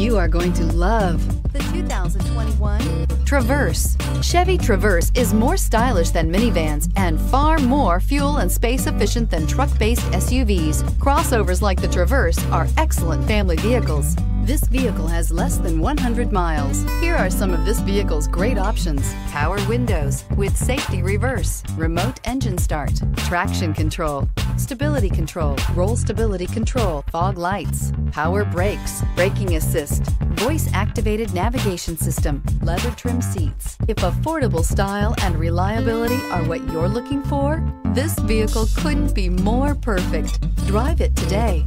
You are going to love the 2021 Traverse. Chevy Traverse is more stylish than minivans and far more fuel and space efficient than truck-based SUVs. Crossovers like the Traverse are excellent family vehicles. This vehicle has less than 100 miles. Here are some of this vehicle's great options. Power windows with safety reverse, remote engine start, traction control, stability control, roll stability control, fog lights, power brakes, braking assist, voice activated navigation system, leather trim seats. If affordable style and reliability are what you're looking for, this vehicle couldn't be more perfect. Drive it today.